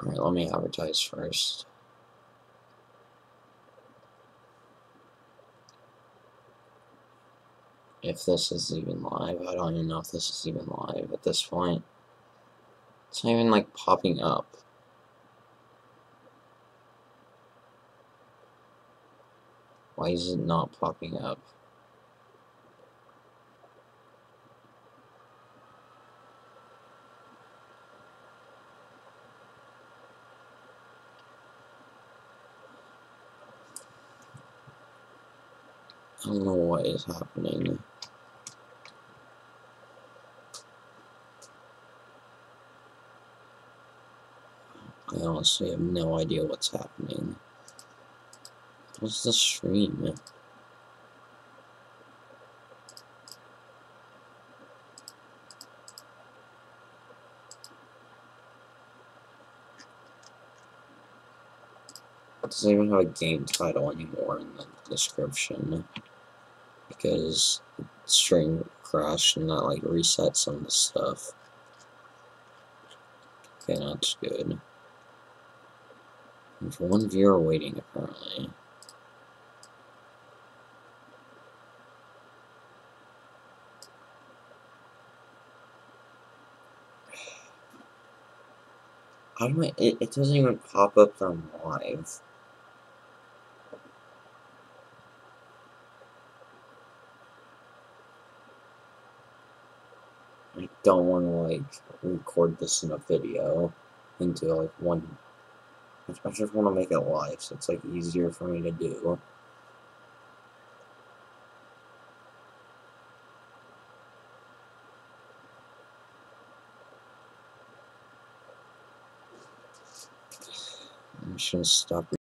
Alright, let me advertise first. If this is even live, I don't even know if this is even live at this point. It's not even like popping up. Why is it not popping up? I don't know what is happening. I honestly have no idea what's happening. What's the stream? It doesn't even have a game title anymore in the description because string crashed and that like reset some of the stuff. Okay, that's good. There's one viewer waiting apparently. How do I, it, it doesn't even pop up on live. I don't want to like record this in a video into like one. I just want to make it live so it's like easier for me to do. I'm just gonna stop.